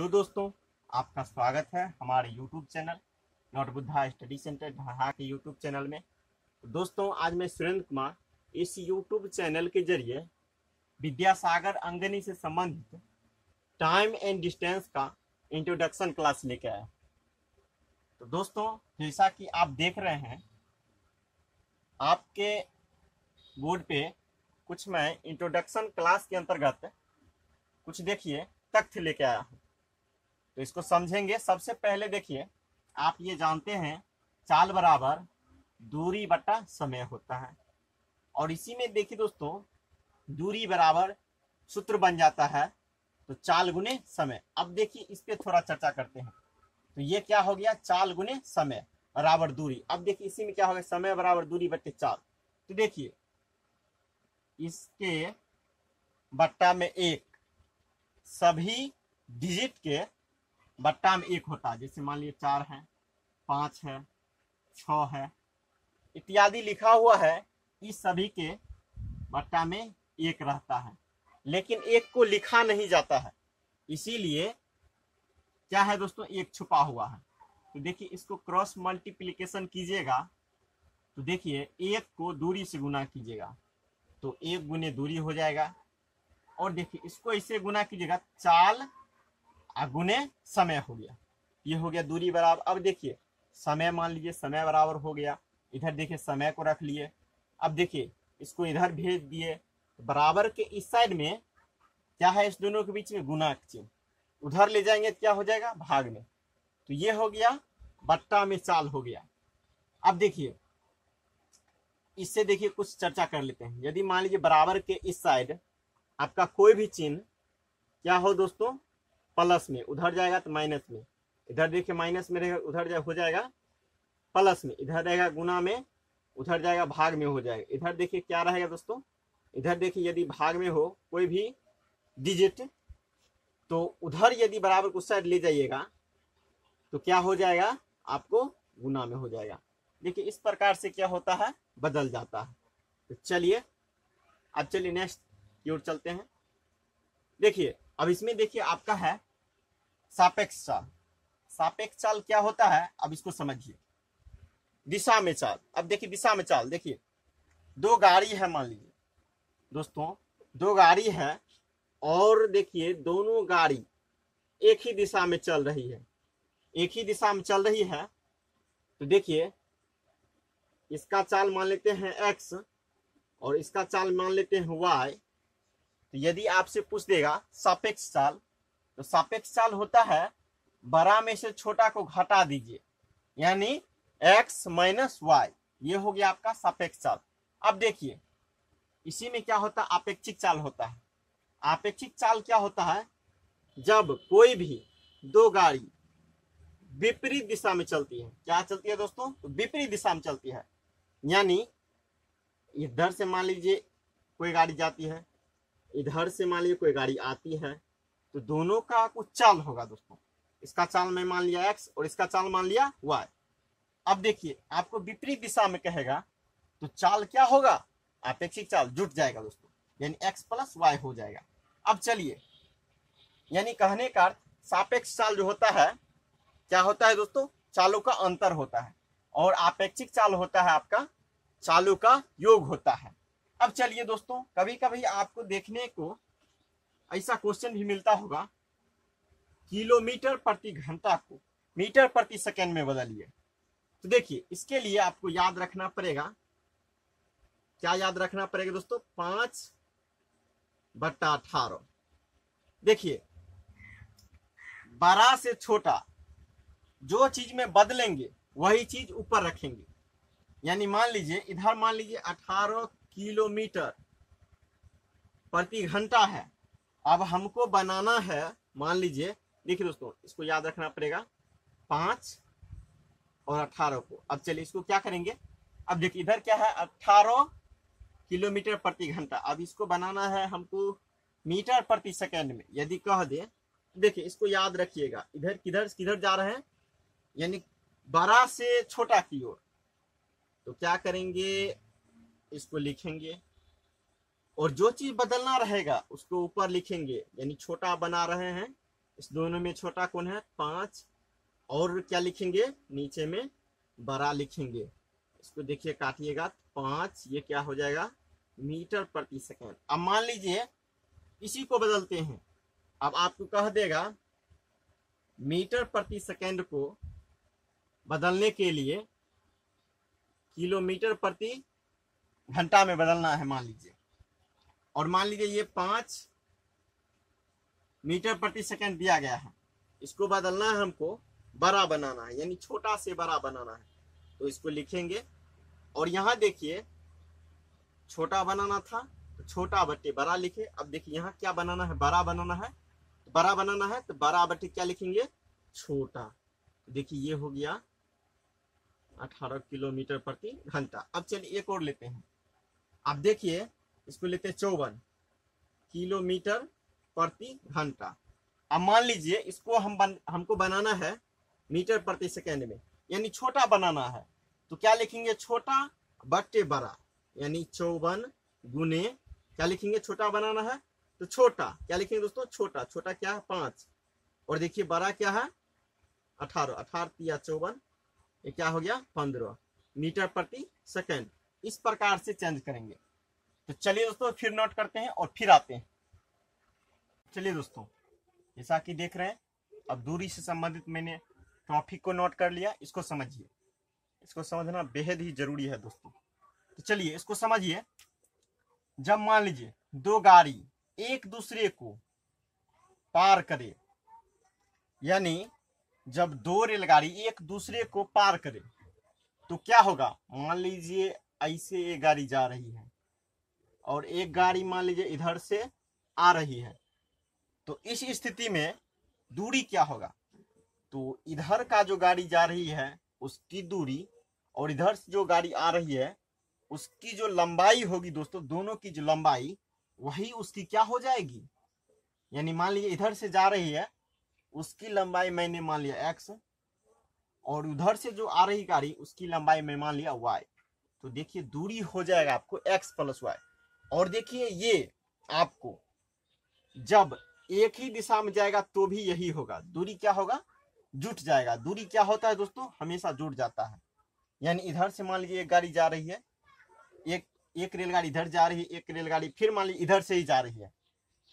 Hello दोस्तों, आपका स्वागत है हमारे यूट्यूब चैनल नॉट बुद्धा स्टडी सेंटर ढाहा के यूट्यूब चैनल में। दोस्तों, आज मैं सुरेंद्र कुमार इस यूट्यूब चैनल के ज़रिए विद्यासागर अंगनी से संबंधित टाइम एंड डिस्टेंस का इंट्रोडक्शन क्लास लेके आया तो दोस्तों, जैसा कि आप देख रहे हैं, आपके बोर्ड पे कुछ मैं इंट्रोडक्शन क्लास के अंतर्गत कुछ देखिए, तथ्य लेके आया हूँ। तो इसको समझेंगे। सबसे पहले देखिए, आप ये जानते हैं, चाल बराबर दूरी बटा समय होता है। और इसी में देखिए दोस्तों, दूरी बराबर सूत्र बन जाता है तो चाल गुने समय। अब देखिए, इस पे थोड़ा चर्चा करते हैं। तो ये क्या हो गया? चाल गुने समय बराबर दूरी। अब देखिए, इसी में क्या हो गया? समय बराबर दूरी बट्टे चाल। तो देखिए, इसके बट्टा में एक सभी डिजिट के बट्टा में एक होता है। जैसे मान लीजिए चार है, पाँच है छ है। इत्यादि लिखा हुआ है, इस सभी के बट्टा में एक रहता है। लेकिन एक को लिखा नहीं जाता है। इसीलिए क्या है दोस्तों, एक छुपा हुआ है। तो देखिए, इसको क्रॉस मल्टीप्लीकेशन कीजिएगा। तो देखिए, एक को दूरी से गुना कीजिएगा। तो एक गुने दूरी हो जाएगा। और देखिए, इसको इसे गुना कीजिएगा, चाल गुने समय हो गया। ये हो गया दूरी बराबर। अब देखिए, समय मान लीजिए, समय बराबर हो गया। इधर देखिए, समय को रख लिए। अब देखिए, इसको इधर भेज दिए। बराबर के इस साइड में क्या है इस दोनों के बीच में? गुना चिन्ह उधर ले जाएँगे तो क्या हो जाएगा? भाग में। तो ये हो गया, बट्टा में चाल हो गया। अब देखिए, इससे देखिए कुछ चर्चा कर लेते हैं। यदि मान लीजिए बराबर के इस साइड आपका कोई भी चिन्ह, क्या हो दोस्तों? प्लस में उधर जाएगा तो माइनस में। इधर देखिए माइनस में रहेगा उधर जा, हो जाएगा प्लस में। इधर रहेगा गुना में उधर जाएगा भाग में हो जाएगा। इधर देखिए क्या रहेगा दोस्तों? इधर देखिए यदि भाग में हो कोई भी डिजिट तो उधर यदि बराबर उस साइड ले जाइएगा तो क्या हो जाएगा? आपको गुना में हो जाएगा। देखिए इस प्रकार से क्या होता है? बदल जाता है। तो चलिए अब चलिए नेक्स्ट की ओर चलते हैं। देखिए अब इसमें देखिए आपका है सापेक्ष चाल सापेक्ष चाल क्या होता है? अब इसको समझिए। दिशा में चाल। अब देखिए, दिशा में चाल। देखिए, दो गाड़ी है, मान लीजिए। दोस्तों, दो गाड़ी है और देखिए, दोनों गाड़ी एक ही दिशा में चल रही है। एक ही दिशा में चल रही है। तो देखिए, इसका चाल मान लेते हैं एक्स और इसका चाल मान लेते हैं वाई तो यदि आपसे पूछ देगा, सापेक्ष चाल तो सापेक्ष चाल होता है बड़ा में से छोटा को घटा दीजिए। यानी x माइनस वाई ये हो गया आपका सापेक्ष चाल। अब देखिए, इसी में क्या होता है अपेक्षिक चाल होता है। अपेक्षिक चाल क्या होता है, जब कोई भी दो गाड़ी विपरीत दिशा में चलती है। क्या चलती है दोस्तों तो विपरीत दिशा में चलती है। यानी इधर से मान लीजिए कोई गाड़ी जाती है, इधर से मान लीजिए कोई गाड़ी आती है तो दोनों का कुछ चाल होगा दोस्तों। इसका चाल मैं मान लिया एक्स और इसका चाल मान लिया वाई अब देखिए, आपको विपरीत दिशा में कहेगा तो चाल क्या होगा? अपेक्षिक चाल जुट जाएगा दोस्तों। यानी एक्स प्लस वाई हो जाएगा। अब चलिए, यानी कहने का सापेक्ष चाल जो होता है, क्या होता है दोस्तों? चालों का अंतर होता है। और अपेक्षिक चाल होता है आपका, चालों का योग होता है। अब चलिए दोस्तों कभी कभी आपको देखने को ऐसा क्वेश्चन भी मिलता होगा। किलोमीटर प्रति घंटा को मीटर प्रति सेकेंड में बदलिए। तो देखिए, इसके लिए आपको याद रखना पड़ेगा। क्या याद रखना पड़ेगा दोस्तों? पाँच बट्टा अठारह। देखिए, बड़ा से छोटा, जो चीज़ में बदलेंगे, वही चीज़ ऊपर रखेंगे। यानी मान लीजिए, इधर मान लीजिए अठारह किलोमीटर प्रति घंटा है। अब हमको बनाना है, मान लीजिए, देखिए दोस्तों, इसको याद रखना पड़ेगा, पाँच और अठारह को। अब चलिए इसको क्या करेंगे? अब देखिए, इधर क्या है? अठारह किलोमीटर प्रति घंटा। अब इसको बनाना है हमको मीटर प्रति सेकेंड में। यदि कह दे, देखिए, इसको याद रखिएगा। इधर किधर किधर जा रहे हैं? यानी बड़ा से छोटा की ओर। तो क्या करेंगे? इसको लिखेंगे। और जो चीज़ बदलना रहेगा, उसको ऊपर लिखेंगे, यानी छोटा बना रहे हैं। इस दोनों में छोटा कौन है? पाँच। और क्या लिखेंगे? नीचे में बड़ा लिखेंगे। इसको देखिए, काटिएगा। पाँच, ये क्या हो जाएगा? मीटर प्रति सेकेंड। अब मान लीजिए, इसी को बदलते हैं। अब आपको कह देगा, मीटर प्रति सेकेंड को बदलने के लिए किलोमीटर प्रति घंटा में बदलना है, मान लीजिए। और मान लीजिए ये पाँच मीटर प्रति सेकंड दिया गया है, इसको बदलना है हमको बड़ा बनाना है, यानी छोटा से बड़ा बनाना है। तो इसको लिखेंगे, और यहाँ देखिए, छोटा बनाना था तो छोटा बट्टे बड़ा लिखे। अब देखिए यहाँ क्या बनाना है, बड़ा बनाना है तो बड़ा बनाना है तो बड़ा बट्टे क्या लिखेंगे? छोटा। तो देखिए ये हो गया अठारह किलोमीटर प्रति घंटा। अब चलिए एक और लेते हैं। अब देखिए इसको लेते हैं चौवन किलोमीटर प्रति घंटा। अब मान लीजिए इसको हम बन, हमको बनाना है मीटर प्रति सेकेंड में यानी छोटा बनाना है। तो क्या लिखेंगे? छोटा बट्टे बड़ा यानी चौवन गुने क्या लिखेंगे? छोटा बनाना है तो छोटा। क्या लिखेंगे दोस्तों? छोटा। छोटा क्या है? पाँच। और देखिए बड़ा क्या है? अठारह। अठारह या चौवन ये क्या हो गया? पंद्रह। मीटर प्रति सेकेंड। इस प्रकार से चेंज करेंगे। तो चलिए दोस्तों, फिर नोट करते हैं और फिर आते हैं। चलिए दोस्तों, जैसा कि देख रहे हैं, अब दूरी से संबंधित मैंने टॉपिक को नोट कर लिया, इसको समझिए। इसको समझना बेहद ही ज़रूरी है दोस्तों। तो चलिए, इसको समझिए। जब मान लीजिए, दो गाड़ी एक दूसरे को पार करे, यानी जब दो रेलगाड़ी एक दूसरे को पार करे तो क्या होगा? मान लीजिए, ऐसे एक गाड़ी जा रही है। और एक गाड़ी मान लीजिए इधर से आ रही है तो इस स्थिति में दूरी क्या होगा? तो इधर का जो गाड़ी जा रही है, उसकी दूरी और इधर से जो गाड़ी आ रही है, उसकी जो लंबाई होगी दोस्तों, दोनों की जो लंबाई, वही उसकी क्या हो जाएगी? यानी मान लीजिए इधर से जा रही है, उसकी लंबाई मैंने मान लिया एक्स और उधर से जो आ रही गाड़ी, उसकी लंबाई मैं मान लिया वाई तो देखिए, दूरी हो जाएगा आपको एक्स प्लस वाई और देखिए ये आपको, जब एक ही दिशा में जाएगा तो भी यही होगा। दूरी क्या होगा? जुट जाएगा। दूरी क्या होता है दोस्तों? हमेशा जुट जाता है। यानी इधर से मान लीजिए एक गाड़ी जा रही है, एक एक रेलगाड़ी इधर जा रही है, एक रेलगाड़ी फिर मान लीजिए इधर से ही जा रही है।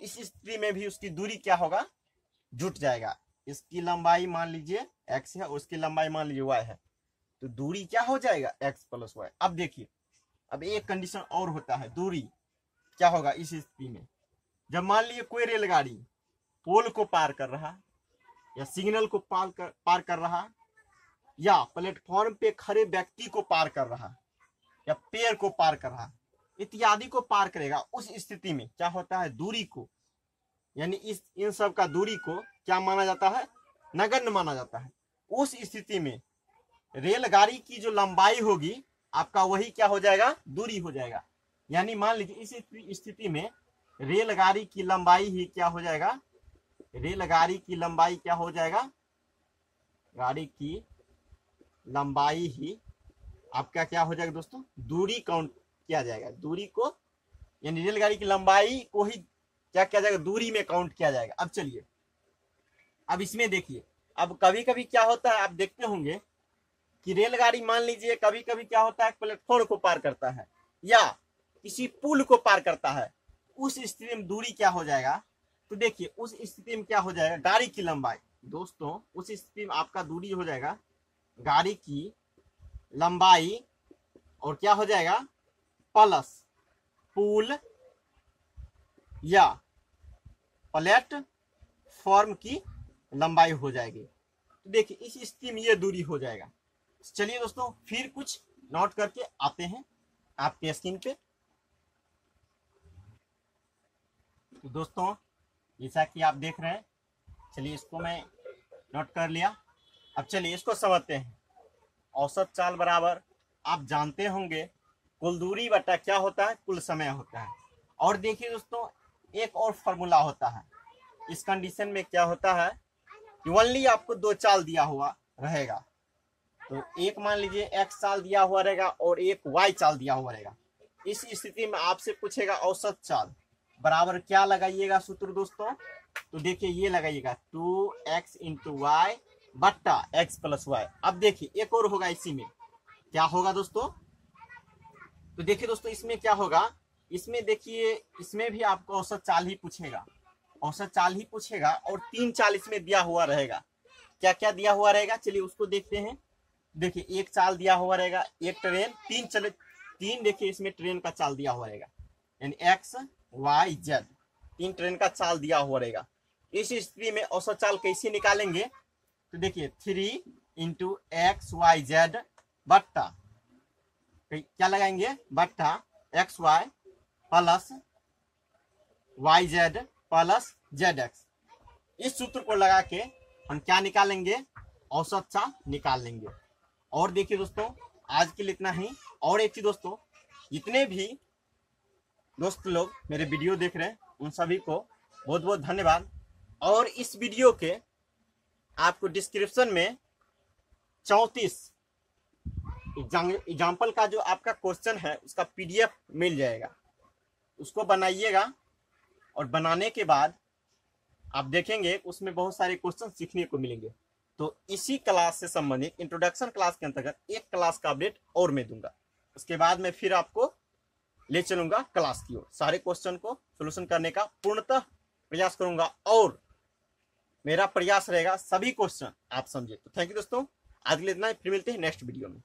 इस स्थिति में भी उसकी दूरी क्या होगा? जुट जाएगा। इसकी लंबाई मान लीजिए एक्स है उसकी लंबाई मान लीजिए वाई है। तो दूरी क्या हो जाएगा? एक्स प्लस वाई अब देखिए, अब एक कंडीशन और होता है, दूरी। क्या होगा इस स्थिति में? जब मान लीजिए कोई रेलगाड़ी पोल को पार कर रहा, या सिग्नल को पार कर पार कर रहा, या प्लेटफॉर्म पे खड़े व्यक्ति को पार कर रहा, या पेड़ को पार कर रहा, इत्यादि को पार करेगा, उस स्थिति में क्या होता है? दूरी को। यानी इस, इन सब का दूरी को क्या माना जाता है? नगण्य माना जाता है। उस स्थिति में रेलगाड़ी की जो लंबाई होगी, आपका वही क्या हो जाएगा? दूरी हो जाएगा। यानी मान लीजिए, इस स्थिति में रेलगाड़ी की लंबाई ही क्या हो जाएगा? रेलगाड़ी की लंबाई क्या हो जाएगा? गाड़ी की लंबाई ही आपका क्या हो जाएगा दोस्तों? दूरी काउंट किया जाएगा। दूरी को, यानी रेलगाड़ी की लंबाई को ही क्या किया जाएगा? दूरी में काउंट किया जाएगा। अब चलिए। अब इसमें देखिए। अब कभी कभी क्या होता है? आप देखते होंगे कि रेलगाड़ी मान लीजिए कभी कभी क्या होता है? प्लेटफॉर्म को पार करता है। या किसी पुल को पार करता है, उस स्थिति में दूरी क्या हो जाएगा? तो देखिए, उस स्थिति में क्या हो जाएगा? गाड़ी की लंबाई। दोस्तों, उस स्थिति में आपका दूरी हो जाएगा गाड़ी की लंबाई और क्या हो जाएगा? प्लस पुल या प्लेटफॉर्म की लंबाई हो जाएगी। तो देखिए, इस स्थिति में ये दूरी हो जाएगा। चलिए दोस्तों, फिर कुछ नोट करके आते हैं आपके स्क्रीन पे। तो दोस्तों, जैसा कि आप देख रहे हैं, चलिए इसको मैं नोट कर लिया। अब चलिए इसको समझते हैं। औसत चाल बराबर, आप जानते होंगे, कुल दूरी बटा क्या होता है? कुल समय होता है। और देखिए दोस्तों, एक और फॉर्मूला होता है। इस कंडीशन में क्या होता है? कि ओनली आपको दो चाल दिया हुआ रहेगा। तो एक मान लीजिए एक्स चाल दिया हुआ रहेगा और एक वाई चाल दिया हुआ रहेगा। इस स्थिति में आपसे पूछेगा औसत चाल। बराबर क्या लगाइएगा सूत्र दोस्तों? तो देखिए, ये लगाइएगा टू एक्स इंटू वाई बट्टा एक्स प्लस वाई। अब देखिए, एक और होगा इसी में। क्या होगा दोस्तों? तो देखिए दोस्तों, इसमें क्या होगा? इसमें देखिए, इसमें भी आपको औसत चाल ही पूछेगा। औसत चाल ही पूछेगा और तीन चाल इसमें दिया हुआ रहेगा। क्या क्या दिया हुआ रहेगा? चलिए उसको देखते हैं। देखिए, एक चाल दिया हुआ रहेगा, एक ट्रेन, तीन चले, तीन देखिए इसमें ट्रेन का चाल दिया हुआ रहेगा। यानी एक्स वाई जेड। तीन ट्रेन का चाल दिया हुआ रहेगा। इस स्थिति में औसत चाल कैसे निकालेंगे? तो देखिए three into x y z बट्टा। क्या लगाएँगे? बट्टा x y plus y z plus z x इस सूत्र को लगा के हम क्या निकालेंगे? औसत चाल निकाल लेंगे और देखिए दोस्तों, आज के लिए इतना ही। और एक चीज़ दोस्तों, जितने भी दोस्त लोग, मेरे वीडियो देख रहे हैं उन सभी को बहुत बहुत धन्यवाद। और इस वीडियो के आपको डिस्क्रिप्शन में चौतीस एग्ज़ाम्पल का जो आपका क्वेश्चन है, उसका पीडीएफ मिल जाएगा। उसको बनाइएगा और बनाने के बाद आप देखेंगे उसमें बहुत सारे क्वेश्चन सीखने को मिलेंगे। तो इसी क्लास से संबंधित इंट्रोडक्शन क्लास के अंतर्गत एक क्लास का अपडेट और मैं दूँगा। उसके बाद में फिर आपको ले चलूँगा क्लास की ओर। सारे क्वेश्चन को सोल्यूशन करने का पूर्णतः प्रयास करूँगा और मेरा प्रयास रहेगा सभी क्वेश्चन आप समझे। तो थैंक यू दोस्तों। आज के लिए इतना फिर मिलते हैं नेक्स्ट वीडियो में।